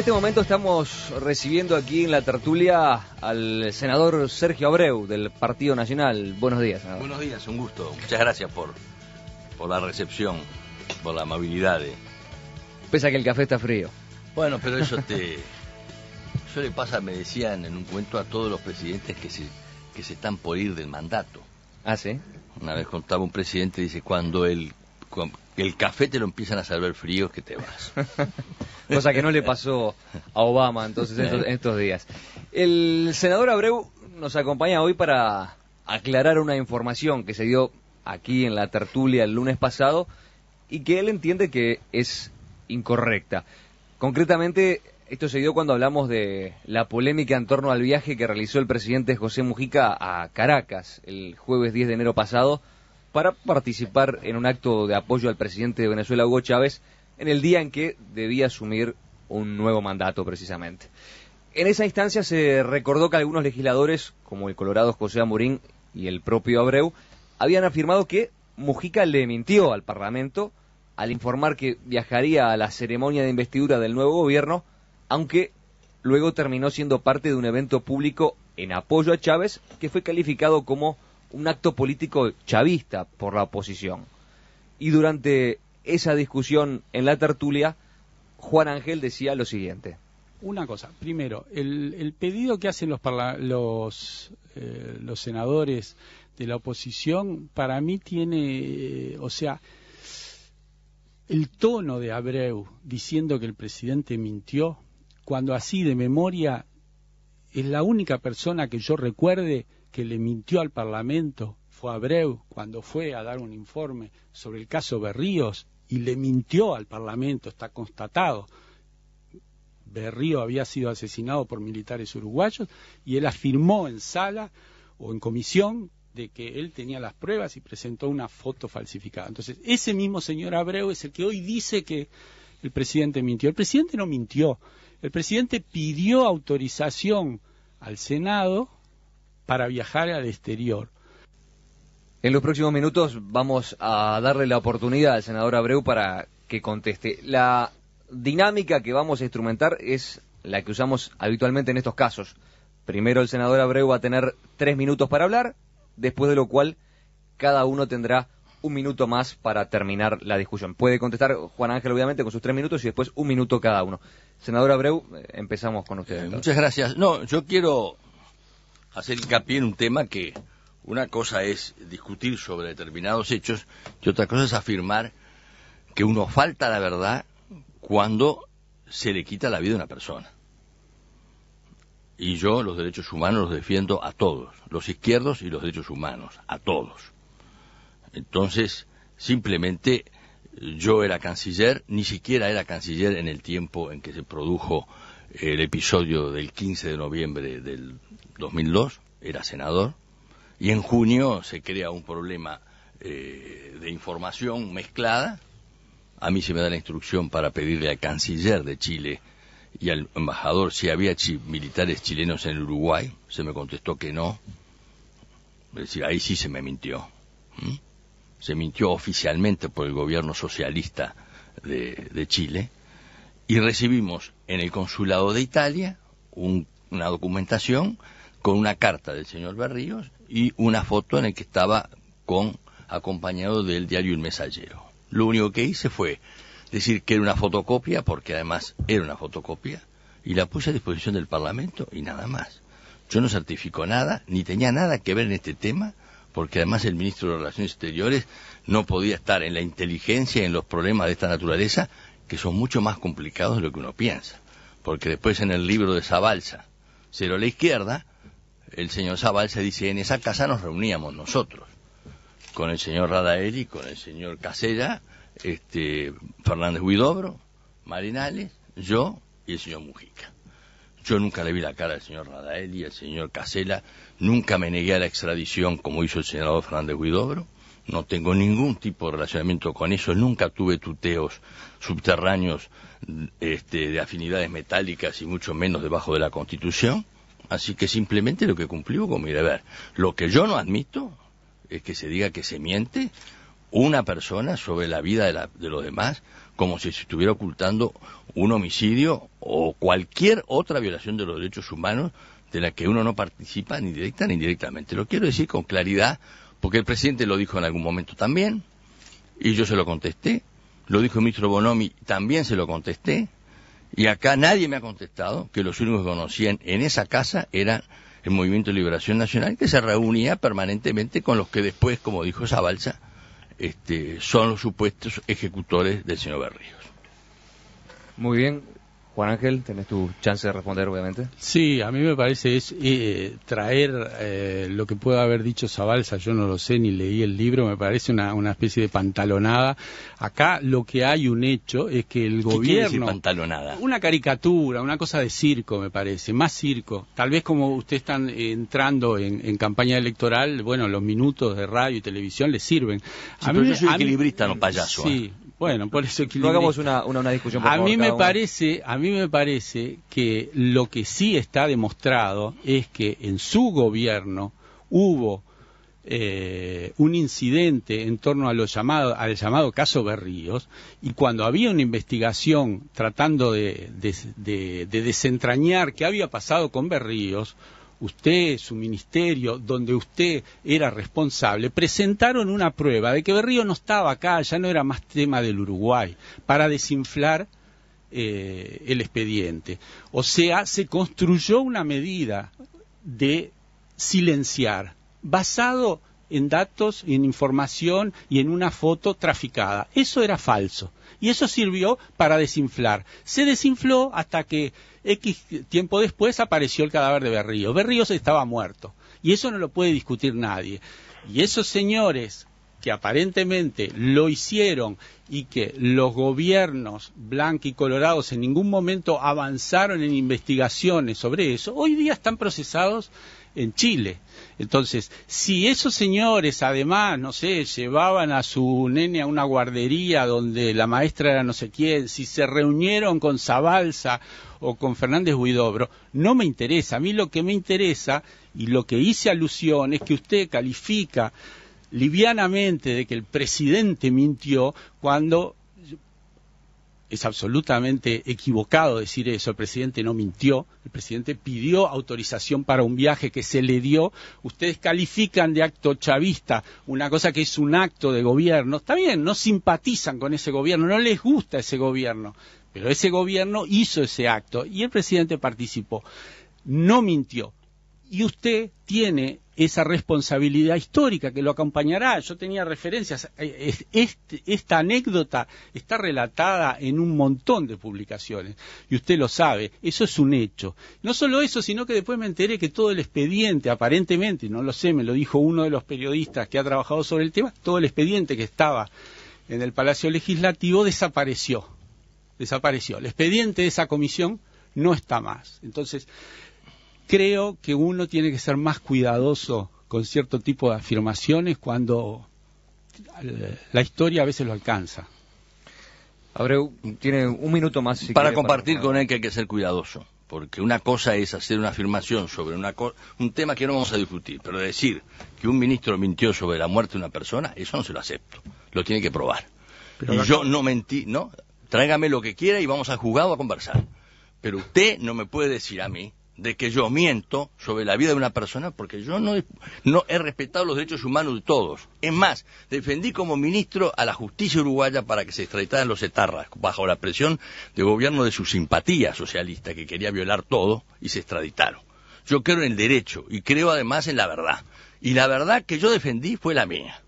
este momento estamos recibiendo aquí en la tertulia al senador Sergio Abreu del Partido Nacional. Buenos días, senador. Buenos días, un gusto. Muchas gracias por, por la recepción, por la amabilidad. De... Pese a que el café está frío. Bueno, pero eso te... Eso le pasa, me decían en un cuento, a todos los presidentes que se, que se están por ir del mandato. Ah, sí. Una vez contaba un presidente, dice, cuando el, el café te lo empiezan a saber frío, que te vas. Cosa que no le pasó a Obama entonces en estos, días. El senador Abreu nos acompaña hoy para aclarar una información que se dio aquí en la tertulia el lunes pasado y que él entiende que es incorrecta. Concretamente, esto se dio cuando hablamos de la polémica en torno al viaje que realizó el presidente José Mujica a Caracas el jueves 10 de enero pasado para participar en un acto de apoyo al presidente de Venezuela, Hugo Chávez, en el día en que debía asumir un nuevo mandato, precisamente. En esa instancia se recordó que algunos legisladores, como el colorado José Amorín y el propio Abreu, habían afirmado que Mujica le mintió al Parlamento al informar que viajaría a la ceremonia de investidura del nuevo gobierno, aunque luego terminó siendo parte de un evento público en apoyo a Chávez que fue calificado como un acto político chavista por la oposición. Y durante esa discusión en la tertulia, Juan Ángel decía lo siguiente. Una cosa, primero, el, pedido que hacen los, los, eh, los senadores de la oposición, para mí tiene, eh, o sea, el tono de Abreu diciendo que el presidente mintió, cuando así de memoria es la única persona que yo recuerde que le mintió al Parlamento fue Abreu cuando fue a dar un informe sobre el caso Berríos y le mintió al Parlamento, está constatado. Berrío había sido asesinado por militares uruguayos y él afirmó en sala o en comisión de que él tenía las pruebas y presentó una foto falsificada. Entonces, ese mismo señor Abreu es el que hoy dice que el presidente mintió. El presidente no mintió. El presidente pidió autorización al Senado para viajar al exterior. En los próximos minutos vamos a darle la oportunidad al senador Abreu para que conteste. La dinámica que vamos a instrumentar es la que usamos habitualmente en estos casos. Primero el senador Abreu va a tener tres minutos para hablar, después de lo cual cada uno tendrá un minuto más para terminar la discusión. Puede contestar Juan Ángel, obviamente, con sus tres minutos y después un minuto cada uno. Senador Abreu, eh, empezamos con usted. Eh, muchas gracias. No, yo quiero hacer hincapié en un tema que una cosa es discutir sobre determinados hechos y otra cosa es afirmar que uno falta la verdad cuando se le quita la vida a una persona. Y yo los derechos humanos los defiendo a todos, los izquierdos y los derechos humanos, a todos. Entonces, simplemente yo era canciller, ni siquiera era canciller en el tiempo en que se produjo el episodio del 15 de noviembre del 2002, era senador, y en junio se crea un problema eh, de información mezclada. A mí se me da la instrucción para pedirle al canciller de Chile y al embajador si había militares chilenos en Uruguay. Se me contestó que no. Es decir, ahí sí se me mintió. Se mintió oficialmente por el gobierno socialista de, Chile. Y recibimos en el consulado de Italia una documentación con una carta del señor Berríos y una foto en la que estaba con acompañado del diario El Mensajero. Lo único que hice fue decir que era una fotocopia, porque además era una fotocopia, y la puse a disposición del Parlamento y nada más. Yo no certifico nada, ni tenía nada que ver en este tema, porque además el ministro de Relaciones Exteriores no podía estar en la inteligencia y en los problemas de esta naturaleza, que son mucho más complicados de lo que uno piensa. Porque después en el libro de Zabalza, Cero la Izquierda, el señor Zabal se dice, en esa casa nos reuníamos nosotros, con el señor Radaeli, con el señor Casella, este, Fernández Huidobro, Marinales, yo y el señor Mujica. Yo nunca le vi la cara al señor Radaeli, al señor Casella, nunca me negué a la extradición como hizo el senador Fernández Huidobro, no tengo ningún tipo de relacionamiento con eso, nunca tuve tuteos subterráneos este, de afinidades metálicas y mucho menos debajo de la Constitución. Así que simplemente lo que cumplió con mi deber. Lo que yo no admito es que se diga que se miente una persona sobre la vida de, los demás como si se estuviera ocultando un homicidio o cualquier otra violación de los derechos humanos de la que uno no participa ni directa ni indirectamente. Lo quiero decir con claridad, porque el presidente lo dijo en algún momento también, y yo se lo contesté, lo dijo el ministro Bonomi, también se lo contesté, y acá nadie me ha contestado que los únicos que conocían en esa casa eran el Movimiento de Liberación Nacional, que se reunía permanentemente con los que después, como dijo Zabalza, este, son los supuestos ejecutores del señor Berríos. Muy bien, Juan Ángel, tenés tu chance de responder, obviamente. Sí, a mí me parece es eh, traer eh, lo que pueda haber dicho Zabalza, yo no lo sé ni leí el libro, me parece una, una especie de pantalonada. Acá lo que hay un hecho es que el ¿Qué quiere decir gobierno... pantalonada? Una caricatura, una cosa de circo, me parece, más circo. Tal vez como ustedes están eh, entrando en, en campaña electoral, bueno, los minutos de radio y televisión les sirven. Sí, pero yo soy equilibrista, no payaso, Sí, bueno, por eso No hagamos una, una, una discusión, por A favor, mí me parece, a mí me parece que lo que sí está demostrado es que en su gobierno hubo eh, un incidente en torno a lo llamado, al llamado caso Berríos y cuando había una investigación tratando de, de- de- de desentrañar qué había pasado con Berríos, usted, su ministerio, donde usted era responsable, presentaron una prueba de que Berrío no estaba acá, ya no era más tema del Uruguay, para desinflar eh, el expediente. O sea, se construyó una medida de silenciar, basado en datos, en información y en una foto traficada. Eso era falso. Y eso sirvió para desinflar. Se desinfló hasta que X tiempo después apareció el cadáver de Berríos. Berríos estaba muerto. Y eso no lo puede discutir nadie. Y esos señores que aparentemente lo hicieron y que los gobiernos blanco y colorados en ningún momento avanzaron en investigaciones sobre eso, hoy día están procesados en Chile. Entonces, si esos señores además, no sé, llevaban a su nene a una guardería donde la maestra era no sé quién, si se reunieron con Zabalza o con Fernández Huidobro, no me interesa. A mí lo que me interesa y lo que hice alusión es que usted califica livianamente de que el presidente mintió cuando es absolutamente equivocado decir eso, el presidente no mintió, el presidente pidió autorización para un viaje que se le dio, ustedes califican de acto chavista una cosa que es un acto de gobierno, está bien, no simpatizan con ese gobierno, no les gusta ese gobierno, pero ese gobierno hizo ese acto y el presidente participó, no mintió. Y usted tiene esa responsabilidad histórica que lo acompañará. Yo tenía referencias. Este, esta anécdota está relatada en un montón de publicaciones y usted lo sabe. Eso es un hecho. No solo eso, sino que después me enteré que todo el expediente, aparentemente, no lo sé, me lo dijo uno de los periodistas que ha trabajado sobre el tema, todo el expediente que estaba en el Palacio Legislativo desapareció. Desapareció. El expediente de esa comisión no está más. Entonces, creo que uno tiene que ser más cuidadoso con cierto tipo de afirmaciones cuando la historia a veces lo alcanza. Abreu, tiene un minuto más. Si para quiere, compartir para- con él que hay que ser cuidadoso, porque una cosa es hacer una afirmación sobre una co- un tema que no vamos a discutir, pero decir que un ministro mintió sobre la muerte de una persona, eso no se lo acepto, lo tiene que probar. Pero y la- yo no mentí, no, tráigame lo que quiera y vamos a jugar o a conversar. Pero usted no me puede decir a mí de que yo miento sobre la vida de una persona porque yo no he, no he respetado los derechos humanos de todos. Es más, defendí como ministro a la justicia uruguaya para que se extraditaran los etarras bajo la presión del gobierno de su simpatía socialista que quería violar todo y se extraditaron. Yo creo en el derecho y creo además en la verdad. Y la verdad que yo defendí fue la mía.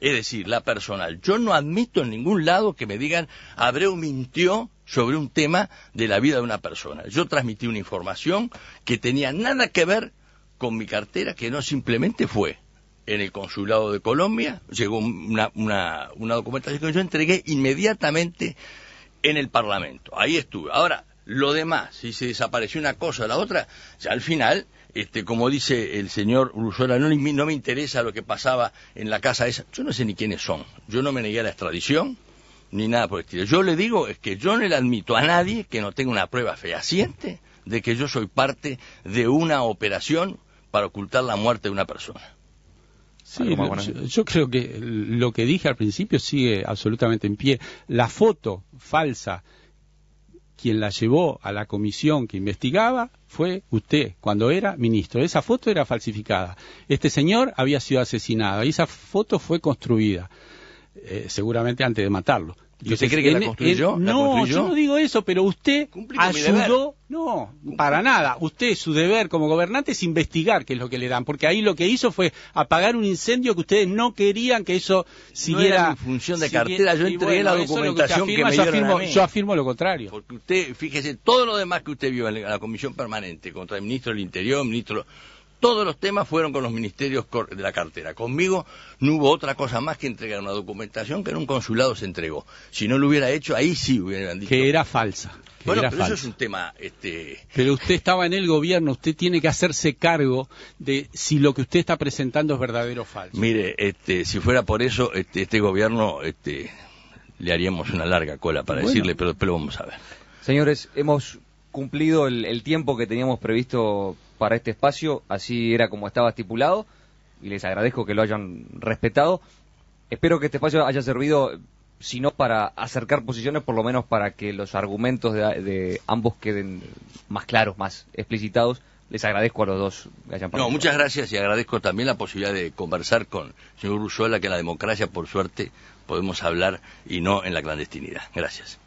Es decir, la personal. Yo no admito en ningún lado que me digan Abreu mintió sobre un tema de la vida de una persona. Yo transmití una información que tenía nada que ver con mi cartera, que no simplemente fue en el consulado de Colombia, llegó una, una, una documentación que yo entregué inmediatamente en el Parlamento. Ahí estuve. Ahora, lo demás, si se desapareció una cosa o la otra, ya al final, este, como dice el señor Ursola, no, no me interesa lo que pasaba en la casa esa. Yo no sé ni quiénes son. Yo no me negué a la extradición, ni nada por el estilo. Yo le digo es que yo no le admito a nadie que no tenga una prueba fehaciente de que yo soy parte de una operación para ocultar la muerte de una persona. Sí, yo, creo que lo que dije al principio sigue absolutamente en pie. La foto falsa, quien la llevó a la comisión que investigaba fue usted, cuando era ministro. Esa foto era falsificada. Este señor había sido asesinado y esa foto fue construida, eh, seguramente antes de matarlo. ¿Y usted cree que la construyó? no, yo no digo eso, pero usted ayudó. No, para nada. Usted, su deber como gobernante es investigar qué es lo que le dan, porque ahí lo que hizo fue apagar un incendio que ustedes no querían que eso siguiera. en función de cartera, yo entregué la documentación que, me yo, afirmo, yo afirmo lo contrario. Porque usted, fíjese, todo lo demás que usted vio en la comisión permanente contra el ministro del Interior, ministro todos los temas fueron con los ministerios de la cartera. Conmigo no hubo otra cosa más que entregar una documentación que en un consulado se entregó. Si no lo hubiera hecho, ahí sí hubieran dicho. Que era falsa. bueno, pero eso es un tema. Este... Pero usted estaba en el gobierno, usted tiene que hacerse cargo de si lo que usted está presentando es verdadero o falso. Mire, este, si fuera por eso, este, este gobierno este, le haríamos una larga cola para decirle, pero después lo vamos a ver. Señores, hemos cumplido el tiempo que teníamos previsto para este espacio, así era como estaba estipulado, y les agradezco que lo hayan respetado. Espero que este espacio haya servido, si no para acercar posiciones, por lo menos para que los argumentos de, ambos queden más claros, más explicitados. Les agradezco a los dos que hayan No, muchas gracias y agradezco también la posibilidad de conversar con el señor Ursuela, que en la democracia, por suerte, podemos hablar y no en la clandestinidad. Gracias.